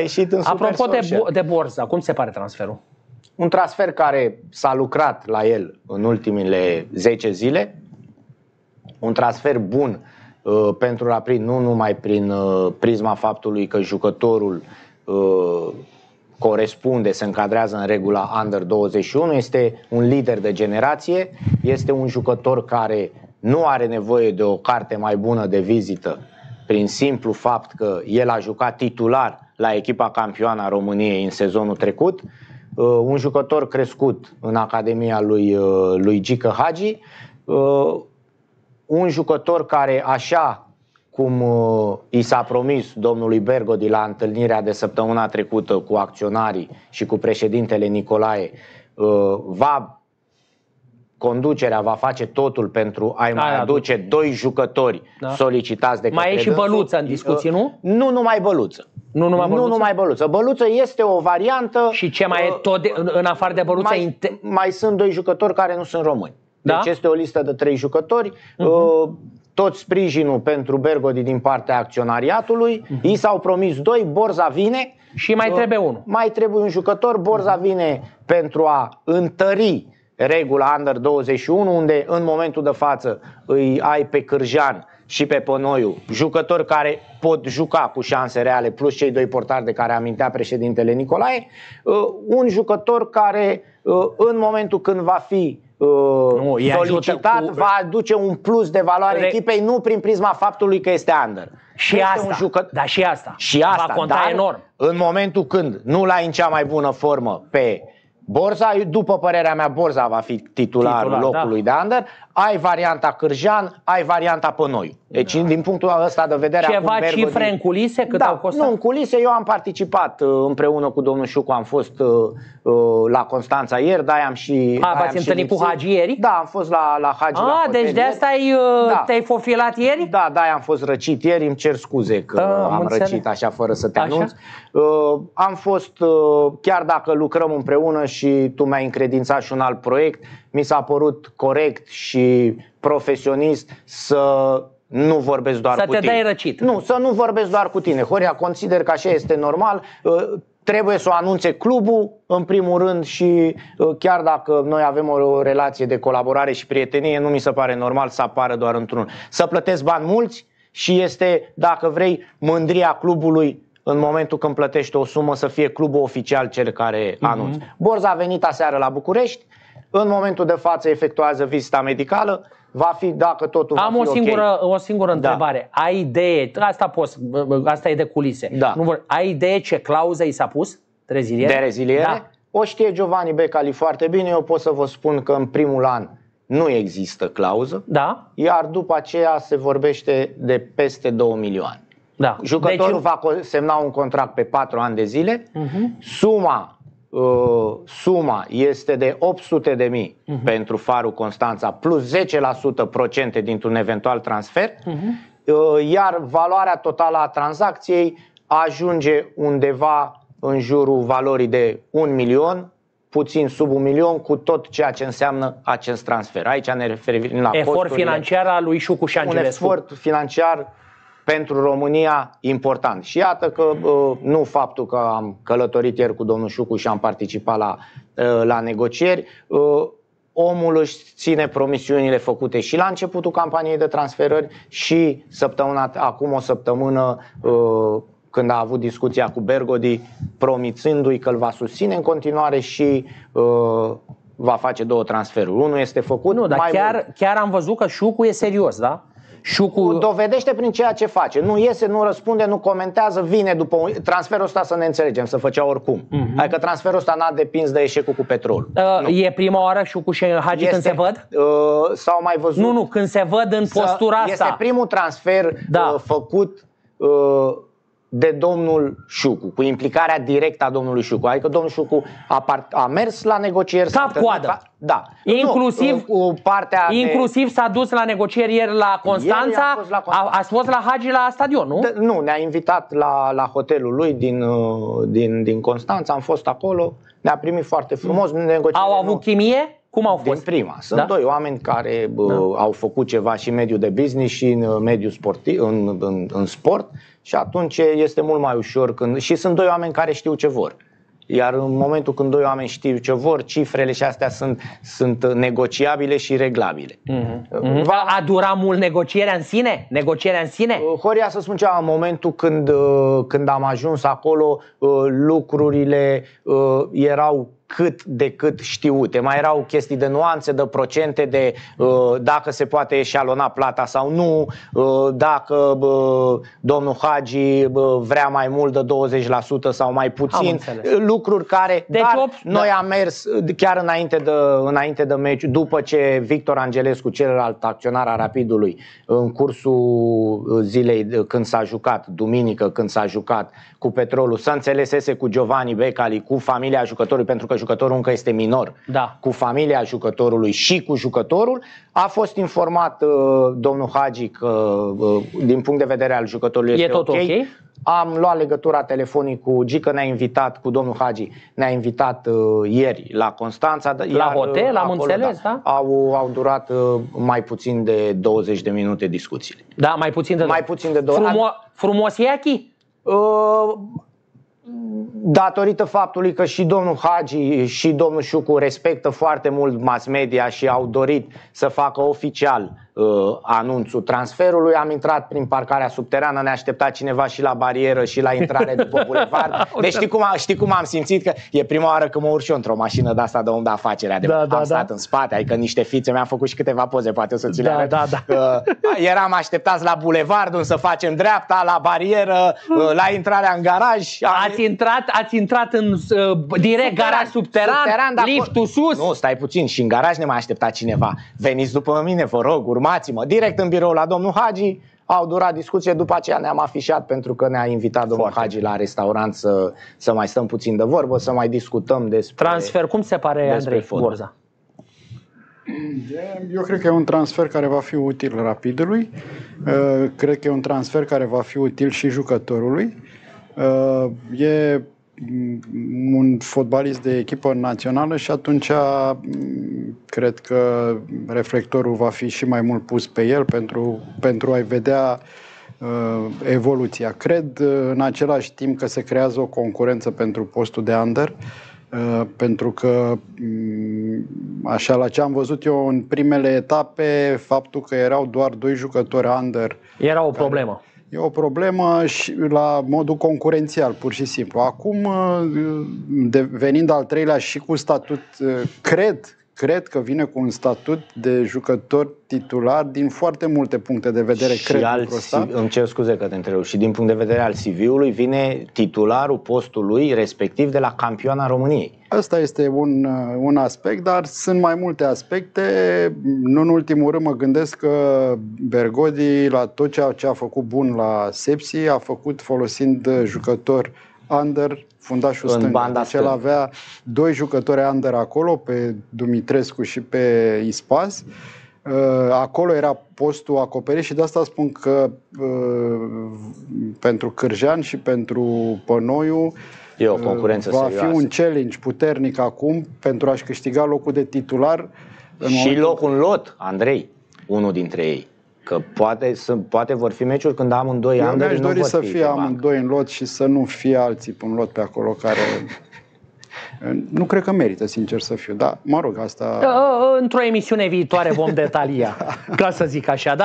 ieșit în super Apropo de, social. bo- de Borza, cum se pare transferul? Un transfer care s-a lucrat la el în ultimele 10 zile, un transfer bun uh, pentru Rapid, nu numai prin uh, prisma faptului că jucătorul uh, corespunde, se încadrează în regula Under 21, este un lider de generație, este un jucător care nu are nevoie de o carte mai bună de vizită prin simplu fapt că el a jucat titular la echipa campioană a României în sezonul trecut, Uh, un jucător crescut în Academia lui, uh, lui Gică Hagi, uh, un jucător care, așa cum uh, i s-a promis domnului Bergodi la întâlnirea de săptămâna trecută cu acționarii și cu președintele Nicolae, uh, va conducerea va face totul pentru a-i mai Aia aduce doi jucători Da. solicitați de Mai către e și dânsul. Băluță în discuții, nu? Nu numai Băluță. Nu numai Nu Băluță? numai Băluță. Băluță este o variantă... Și ce mai e uh, tot de, în, în afară de Băluța? mai, Inte- mai sunt doi jucători care nu sunt români. Da? Mhm. Deci este o listă de trei jucători. Uh, tot sprijinul pentru Bergodi din partea acționariatului. I s-au promis doi, Borza vine. Mhm. Și mai Uh, trebuie unul. Mai trebuie un jucător. Borza vine pentru a întări regula Under 21, unde în momentul de față îi ai pe Cârjan și pe Pănoiu, jucători care pot juca cu șanse reale, plus cei doi portari de care amintea președintele Nicolae, uh, un jucător care uh, în momentul când va fi uh, Nu, îi ajută solicitat, cu- va aduce un plus de valoare Re- echipei, nu prin prisma faptului că este under. Și Este asta, un jucă- dar și asta. și asta, Va conta dar enorm. în momentul când nu l-ai în cea mai bună formă pe Borza, după părerea mea, Borza va fi titularul Titular, locului da. de under, ai varianta Cârjan, ai varianta Pănoiu. Deci, din punctul ăsta de vedere... Ceva acum Bergodi- cifre în culise? Cât da, au costat? Nu, în culise eu am participat uh, împreună cu domnul Șucu, am fost uh, uh, la Constanța ieri, da, am și... A, aia v-ați am și întâlnit cu lipsit. Hagi ieri? Da, am fost la, la Hagi la A, hotel deci de ieri. asta ai, uh, Da. te-ai fofilat ieri? Da, da, am fost răcit ieri, îmi cer scuze că Da, am am înțeles. răcit așa fără să te Așa? anunț. Uh, am fost, uh, chiar dacă lucrăm împreună și tu mi-ai încredințat și un alt proiect, mi s-a părut corect și profesionist să nu vorbesc doar Să cu te tine. dai răcit. Nu, să nu vorbesc doar cu tine. Horia, consider că așa este normal. Uh, Trebuie să o anunțe clubul, în primul rând, și uh, chiar dacă noi avem o relație de colaborare și prietenie, nu mi se pare normal să apară doar într-unul. Să plătesc bani mulți și este, dacă vrei, mândria clubului în momentul când plătești o sumă să fie clubul oficial cel care anunță. Borza a venit aseară la București, în momentul de față efectuează vizita medicală, va fi, dacă totul Am va o fi ok. singură, o singură Da. întrebare. Ai idee, asta poți, asta e de culise. Da. Nu vor, ai idee ce clauză i s-a pus? De reziliere? De reziliere? Da. O știe Giovanni Becali foarte bine, eu pot să vă spun că în primul an nu există clauză, Da? iar după aceea se vorbește de peste 2 milioane. Da. Jucătorul deci, va co- semna un contract pe 4 ani de zile, Mhm. suma uh, suma este de 800 de mii Mhm. pentru Farul Constanța plus 10% procente dintr-un eventual transfer, Mhm. uh, iar valoarea totală a tranzacției ajunge undeva în jurul valorii de 1 milion, puțin sub un milion, cu tot ceea ce înseamnă acest transfer. Aici ne referim la efort costurile financiar al lui Șucu și un Angelescu. efort financiar pentru România important. Și iată că uh, nu faptul că am călătorit ieri cu domnul Șucu și am participat la, uh, la negocieri, uh, omul își ține promisiunile făcute și la începutul campaniei de transferări și săptămâna, acum o săptămână uh, când a avut discuția cu Bergodi, promițându-i că îl va susține în continuare și uh, va face două transferuri. Unul este făcut Nu, dar mai mult. chiar, chiar am văzut că Șucu e serios, da? Șucu... Dovedește prin ceea ce face. Nu iese, nu răspunde, nu comentează, vine după un... transferul ăsta să ne înțelegem, să făcea oricum. Mm-hmm. Adică transferul ăsta n-a depins de eșecul cu petrolul. Uh, e prima oară Șucu și Hagi când se văd? Uh, sau mai văzut? Nu, nu, când se văd în să- postura Este asta. primul transfer Da. uh, făcut uh, de domnul Șucu, cu implicarea directă a domnului Șucu. Adică domnul Șucu a, part, a mers la negocieri. s-a întâlnit Cap-coadă. la- Da. Inclusiv- nu, uh, cu partea de- Inclusiv s-a dus la negocieri ieri la Constanța, Ieri a fost la Constanța. a, a fost la Hagi la stadion, nu? Da, nu, ne-a invitat la, la hotelul lui din, uh, din, din Constanța, am fost acolo, ne-a primit foarte frumos. negocierile Au nu- avut chimie? Cum au Din fost? prima. Sunt Da? doi oameni care bă, au făcut ceva și în mediul de business și în uh, mediul sportiv, în, în, în sport și atunci este mult mai ușor când și sunt doi oameni care știu ce vor. Iar în momentul când doi oameni știu ce vor, cifrele și astea sunt, sunt negociabile și reglabile. Mhm. A, a durat mult negocierea în sine? Negocierea în sine? Uh, Horia să spun ceva, în momentul când, uh, când am ajuns acolo, uh, lucrurile uh, erau cât de cât știute. Mai erau chestii de nuanțe, de procente, de uh, dacă se poate eșalona plata sau nu, uh, dacă uh, domnul Hagi uh, vrea mai mult de 20% sau mai Am puțin. înțeles. Uh, Lucruri care Deci dar opt- noi da. am mers uh, chiar înainte de, înainte de meci, după ce Victor Angelescu, celălalt acționar al Rapidului, în cursul uh, zilei uh, când s-a jucat, duminică când s-a jucat cu Petrolul, să înțelesese cu Giovanni Becali, cu familia jucătorului, pentru că jucătorul încă este minor, Da. cu familia jucătorului și cu jucătorul, a fost informat uh, domnul Hagi că uh, din punct de vedere al jucătorului E este tot ok? am luat legătura telefonic cu Gică, ne-a invitat, cu domnul Hagi, ne-a invitat uh, ieri la Constanța. d- La hotel, am acolo, înțeles, da? Au, au durat uh, mai puțin de 20 de minute discuțiile. Da, mai puțin de Mai puțin de două. Frumo- frumos e aici? Uh, datorită faptului că și domnul Hagi și domnul Șucu respectă foarte mult mass media și au dorit să facă oficial uh, anunțul transferului, am intrat prin parcarea subterană, ne aștepta cineva și la barieră și la intrare după bulevard. Deci știi cum, am- știi cum am simțit că e prima oară că mă urc și eu într-o mașină de asta de om de afacere. De Da, am da, stat da. în spate, adică niște fițe, mi-am făcut și câteva poze, poate o să ți le Da, arăt. da, da. Că eram așteptați la bulevard, unde să facem dreapta, la barieră, uh, la intrarea în garaj. Am- Ați intrat, ați intrat în uh, direct garaj subteran, dar liftul acolo- sus? Nu, stai puțin, și în garaj ne mai aștepta cineva. Veniți după mine, vă rog, urmați-mă. Direct în birou la domnul Hagi, au durat discuție, după aceea ne-am afișat pentru că ne-a invitat domnul Foarte Hagi la restaurant să, să mai stăm puțin de vorbă, să mai discutăm despre... Transfer, cum se pare, despre Andrei fotbal. Borza? E- Eu cred că e un transfer care va fi util rapidului. Uh, Cred că e un transfer care va fi util și jucătorului. Uh, E mm, un fotbalist de echipă națională și atunci mm, cred că reflectorul va fi și mai mult pus pe el pentru, pentru a-i vedea uh, evoluția. Cred uh, în același timp că se creează o concurență pentru postul de under, uh, pentru că mm, așa la ce am văzut eu în primele etape, faptul că erau doar doi jucători under Era o problemă. E o problemă și la modul concurențial, pur și simplu. Acum, de, venind al treilea și cu statut, cred, cred că vine cu un statut de jucător titular din foarte multe puncte de vedere, și cred, al lucrul ăsta. CV îmi cer scuze că te întrerup. Și din punct de vedere al CV-ului vine titularul postului respectiv de la campioana României. Asta este un, un aspect, dar sunt mai multe aspecte. Nu în ultimul rând mă gândesc că Bergodi, la tot ceea ce a făcut bun la Sepsi, a făcut folosind jucători under fundașul În stâng. banda deci el stângă. avea doi jucători under acolo, pe Dumitrescu și pe Ispas. Uh, Acolo era postul acoperit și de asta spun că uh, pentru Cârjean și pentru Pănoiu E o concurență va serioasă. fi un challenge puternic acum pentru a-și câștiga locul de titular. În Și momentul- locul în lot, Andrei, unul dintre ei. Că poate, să, poate vor fi meciuri când amândoi Eu Andrei mi-aș nu dori vor să fi fie pe bancă. amândoi în lot și să nu fie alții pe un lot pe acolo care... nu cred că merită, sincer să fiu, dar mă rog, asta... Uh, Într-o emisiune viitoare vom detalia, ca să zic așa. Da?